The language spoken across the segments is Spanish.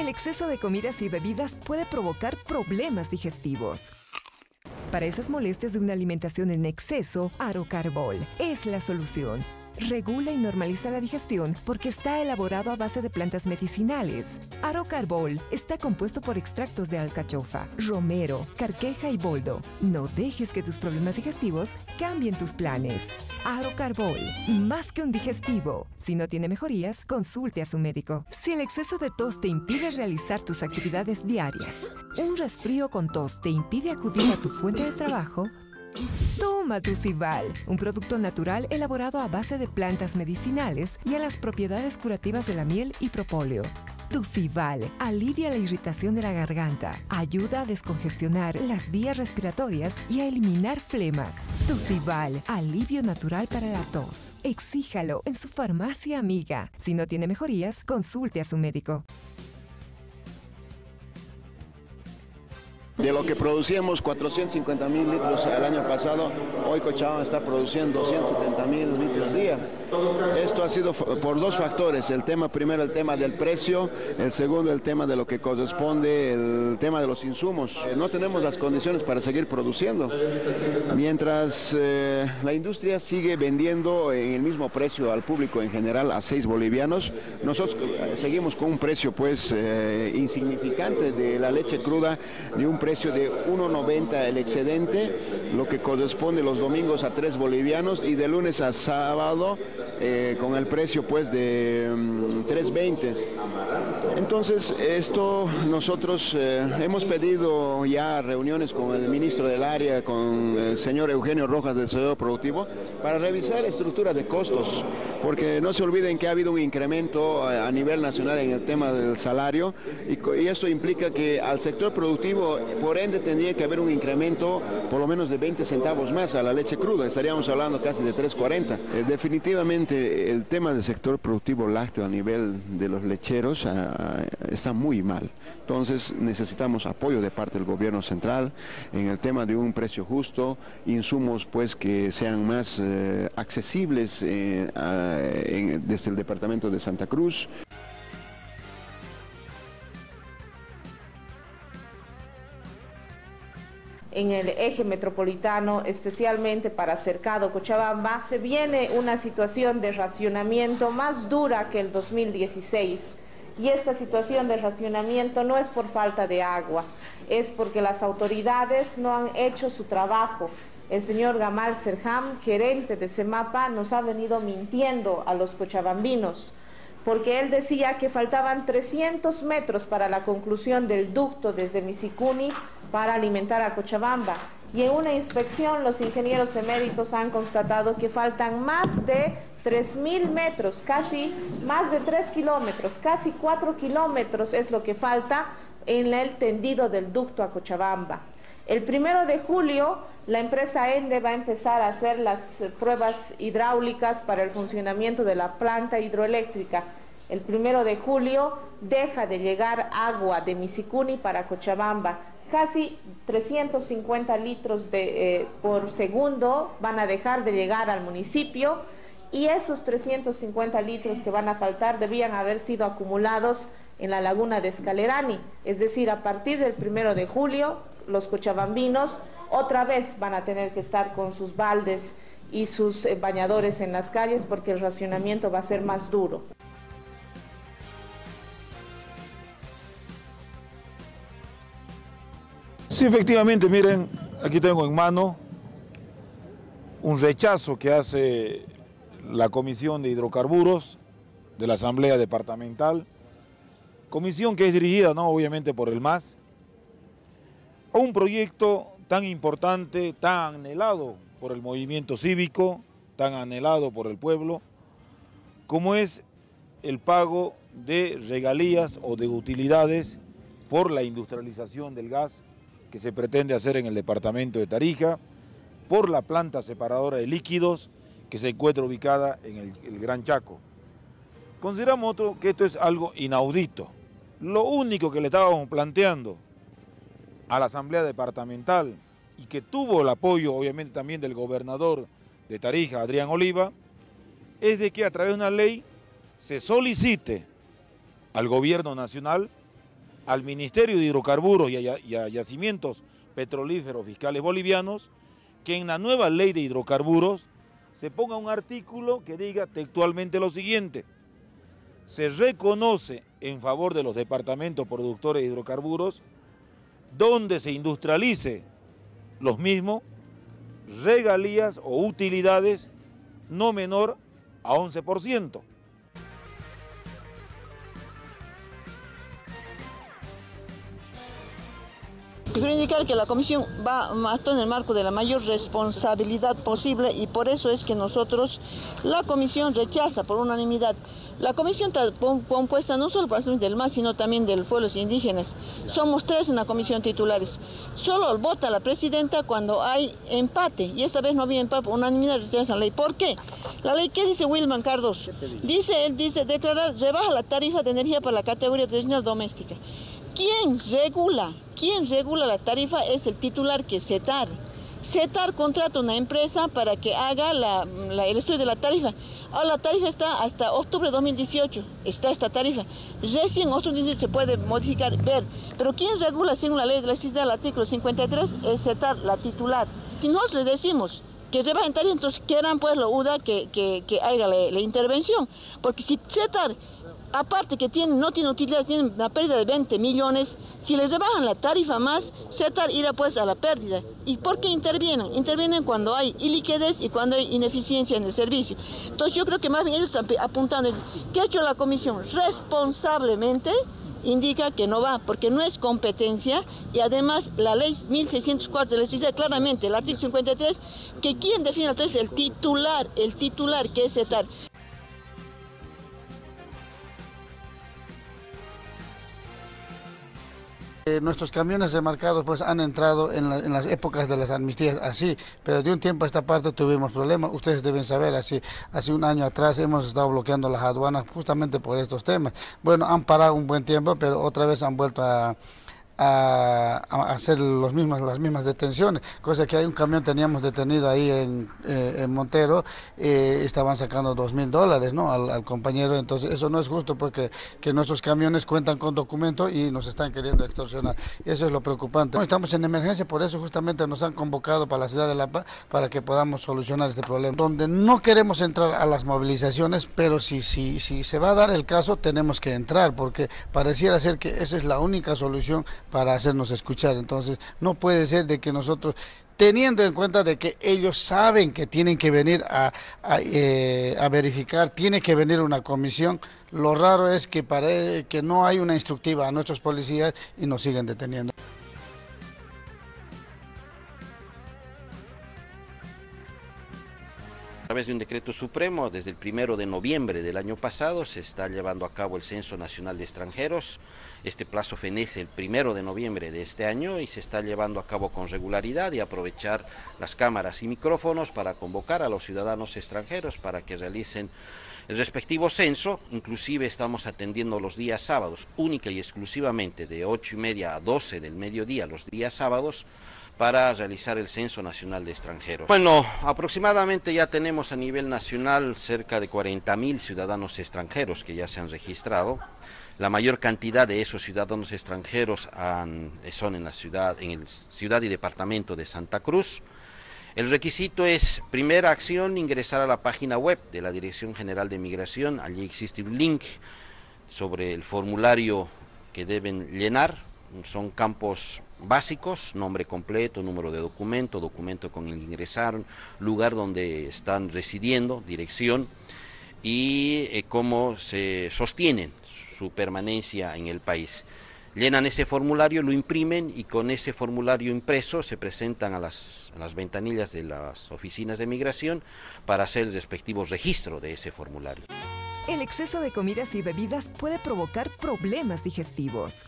El exceso de comidas y bebidas puede provocar problemas digestivos. Para esas molestias de una alimentación en exceso, Arocarbol es la solución. Regula y normaliza la digestión porque está elaborado a base de plantas medicinales. Arocarbol está compuesto por extractos de alcachofa, romero, carqueja y boldo. No dejes que tus problemas digestivos cambien tus planes. Arocarbol, más que un digestivo. Si no tiene mejorías, consulte a su médico. Si el exceso de tos te impide realizar tus actividades diarias, un resfrío con tos te impide acudir a tu fuente de trabajo, Toma tu Cival, un producto natural elaborado a base de plantas medicinales y a las propiedades curativas de la miel y propóleo. Tucival alivia la irritación de la garganta, ayuda a descongestionar las vías respiratorias y a eliminar flemas. Tucival, alivio natural para la tos. Exíjalo en su farmacia amiga. Si no tiene mejorías, consulte a su médico. De lo que producíamos 450 mil litros el año pasado, hoy Cochabamba está produciendo 270 mil litros al día. Esto ha sido por dos factores. El tema primero, el tema del precio. El segundo, el tema de lo que corresponde, el tema de los insumos. Eh, no tenemos las condiciones para seguir produciendo. Mientras eh, la industria sigue vendiendo en el mismo precio al público en general a 6 bolivianos, nosotros eh, seguimos con un precio pues insignificante de la leche cruda, de un precio de 1.90 el excedente, lo que corresponde los domingos a 3 bolivianos y de lunes a sábado eh, con el precio pues de 3.20. Mm, Entonces esto nosotros eh, hemos pedido ya reuniones con el ministro del área, con el señor Eugenio Rojas del Sector Productivo, para revisar estructura de costos, porque no se olviden que ha habido un incremento a nivel nacional en el tema del salario y esto implica que al sector productivo por ende tendría que haber un incremento por lo menos de 20 centavos más a la leche cruda, estaríamos hablando casi de 3.40. Eh, definitivamente el tema del sector productivo lácteo a nivel de los lecheros ah, está muy mal, entonces necesitamos apoyo de parte del gobierno central en el tema de un precio justo, insumos pues que sean más eh, accesibles eh, desde el departamento de Santa Cruz. En el eje metropolitano, especialmente para Cercado Cochabamba, se viene una situación de racionamiento más dura que el 2016. Y esta situación de racionamiento no es por falta de agua, es porque las autoridades no han hecho su trabajo. El señor Gamal Serham, gerente de CEMAPA, nos ha venido mintiendo a los cochabambinos porque él decía que faltaban 300 metros para la conclusión del ducto desde Misicuni para alimentar a Cochabamba. Y en una inspección los ingenieros eméritos han constatado que faltan más de 3.000 metros, casi más de 3 kilómetros, casi 4 kilómetros es lo que falta en el tendido del ducto a Cochabamba. El primero de julio, la empresa ENDE va a empezar a hacer las pruebas hidráulicas para el funcionamiento de la planta hidroeléctrica. El primero de julio deja de llegar agua de Misicuni para Cochabamba. Casi 350 litros de, eh, por segundo van a dejar de llegar al municipio y esos 350 litros que van a faltar debían haber sido acumulados en la laguna de Escalerani. Es decir, a partir del primero de julio los cochabambinos otra vez van a tener que estar con sus baldes y sus eh, bañadores en las calles porque el racionamiento va a ser más duro. Sí, efectivamente, miren, aquí tengo en mano un rechazo que hace la Comisión de Hidrocarburos de la Asamblea Departamental, comisión que es dirigida, ¿no? obviamente, por el MAS, a un proyecto tan importante, tan anhelado por el movimiento cívico, tan anhelado por el pueblo, como es el pago de regalías o de utilidades por la industrialización del gas que se pretende hacer en el departamento de Tarija, por la planta separadora de líquidos que se encuentra ubicada en el, Gran Chaco. Consideramos otro que esto es algo inaudito. Lo único que le estábamos planteando a la Asamblea Departamental y que tuvo el apoyo obviamente también del gobernador de Tarija, Adrián Oliva, es de que a través de una ley se solicite al gobierno nacional al Ministerio de Hidrocarburos y a, Yacimientos Petrolíferos Fiscales Bolivianos que en la nueva ley de hidrocarburos se ponga un artículo que diga textualmente lo siguiente. Se reconoce en favor de los departamentos productores de hidrocarburos donde se industrialice los mismos regalías o utilidades no menor a 11%. Quiero indicar que la comisición va a actuar en el marco de la mayor responsabilidad posible y por eso es que nosotros, la comisión rechaza por unanimidad. La comisión está compuesta no solo por del MAS, sino también de los pueblos indígenas. Somos tres en la comisión titulares. Solo vota la presidenta cuando hay empate y esta vez no había empate, unanimidad rechaza la ley. ¿Por qué? La ley, ¿qué dice Wilman Cardos? Dice, él dice, declarar, rebaja la tarifa de energía para la categoría tradicional doméstica. ¿Quién regula? ¿Quién regula la tarifa? Es el titular que es CETAR. CETAR contrata una empresa para que haga el estudio de la tarifa. Ahora la tarifa está hasta octubre de 2018, está esta tarifa. Recién octubre se puede modificar, ver. Pero ¿quién regula según la ley de electricidad, el artículo 53? Es CETAR, la titular. Si nos le decimos que se en tarifa, entonces quieran pues lo UDA que, que, haga la, la intervención. Porque si CETAR aparte que tienen, no tienen utilidad, tienen una pérdida de 20 millones, si les rebajan la tarifa más, CETAR irá pues a la pérdida. ¿Y por qué intervienen? Intervienen cuando hay iliquidez y cuando hay ineficiencia en el servicio. Entonces yo creo que más bien ellos están apuntando, ¿qué ha hecho la comisión? Responsablemente indica que no va, porque no es competencia y además la ley 1604 les dice claramente, el artículo 53, que quien define la tarifa es el titular, el titular que es CETAR. Eh, nuestros camiones remarcados pues han entrado en, las épocas de las amnistías así, pero de un tiempo a esta parte tuvimos problemas. Ustedes deben saber, así, hace un año atrás hemos estado bloqueando las aduanas justamente por estos temas. Bueno, han parado un buen tiempo, pero otra vez han vuelto a a, hacer los mismos, las mismas detenciones, cosa que hay un camión teníamos detenido ahí en, eh, Montero, eh, estaban sacando dos mil dólares ¿no? Al, compañero, entonces eso no es justo porque que nuestros camiones cuentan con documento y nos están queriendo extorsionar, eso es lo preocupante. estamos en emergencia, por eso justamente nos han convocado para la ciudad de La Paz para que podamos solucionar este problema, donde no queremos entrar a las movilizaciones, pero si, si, si se va a dar el caso tenemos que entrar, porque pareciera ser que esa es la única solución para hacernos escuchar. Entonces, no puede ser de que nosotros, teniendo en cuenta de que ellos saben que tienen que venir a, eh, verificar, tiene que venir una comisión, lo raro es que, para, que no hay una instructiva a nuestros policías y nos siguen deteniendo. A través de un decreto supremo, desde el primero de noviembre del año pasado se está llevando a cabo el Censo Nacional de Extranjeros. Este plazo fenece el primero de noviembre de este año y se está llevando a cabo con regularidad y aprovechar las cámaras y micrófonos para convocar a los ciudadanos extranjeros para que realicen el respectivo censo, inclusive estamos atendiendo los días sábados, única y exclusivamente de 8 y media a 12 del mediodía los días sábados, para realizar el Censo Nacional de Extranjeros. Bueno, aproximadamente ya tenemos a nivel nacional cerca de 40 mil ciudadanos extranjeros que ya se han registrado. La mayor cantidad de esos ciudadanos extranjeros son en la ciudad, en el ciudad y departamento de Santa Cruz. El requisito es, primera acción, ingresar a la página web de la Dirección General de Migración. Allí existe un link sobre el formulario que deben llenar. Son campos básicos, nombre completo, número de documento, documento con el que ingresaron, lugar donde están residiendo, dirección y eh, cómo se sostienen su permanencia en el país. Llenan ese formulario, lo imprimen y con ese formulario impreso se presentan a las, a las ventanillas de las oficinas de migración para hacer el respectivo registro de ese formulario. El exceso de comidas y bebidas puede provocar problemas digestivos.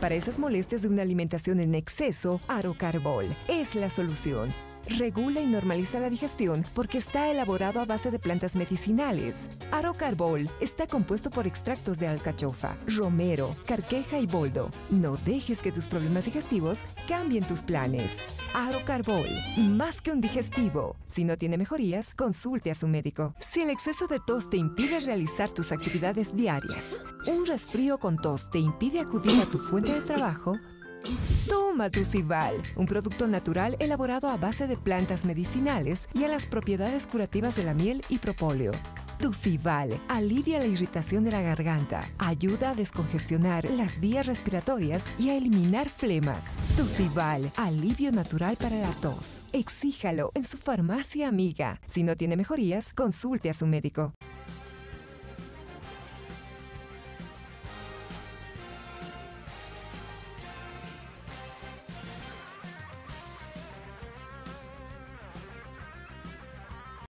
Para esas molestias de una alimentación en exceso, Arocarbol es la solución. regula y normaliza la digestión porque está elaborado a base de plantas medicinales. Arocarbol está compuesto por extractos de alcachofa, romero, carqueja y boldo. No dejes que tus problemas digestivos cambien tus planes. Arocarbol, más que un digestivo. Si no tiene mejorías, consulte a su médico. Si el exceso de tos te impide realizar tus actividades diarias, un resfrío con tos te impide acudir a tu fuente de trabajo, Toma tu Cival, un producto natural elaborado a base de plantas medicinales y a las propiedades curativas de la miel y propóleo. Tucival alivia la irritación de la garganta, ayuda a descongestionar las vías respiratorias y a eliminar flemas. Tucival, alivio natural para la tos. Exíjalo en su farmacia amiga. Si no tiene mejorías, consulte a su médico.